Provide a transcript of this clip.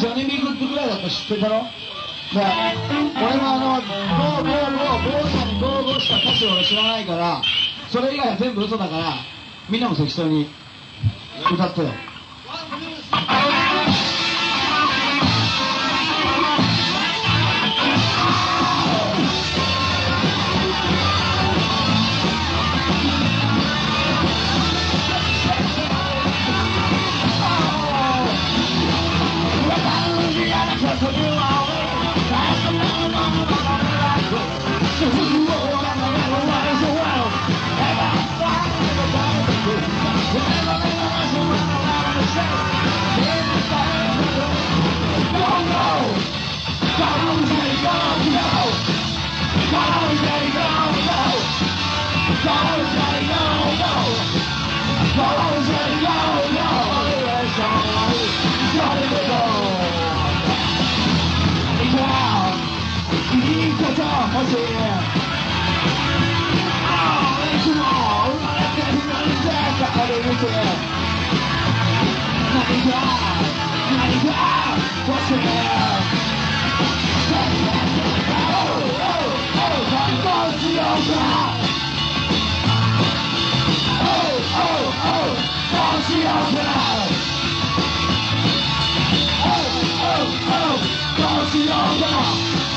ジョニー・ビグッドぐらいだと知ってたろ？で俺もあの「ゴーゴーゴーゴーさんゴーゴー」しか歌詞を知らないからそれ以外は全部嘘だからみんなも適当に歌ってよ。it? Nothing's wrong, nothing's wrong, Oh. Oh, oh, oh, my God's Oh, oh, oh, God's Oh, oh, oh, God's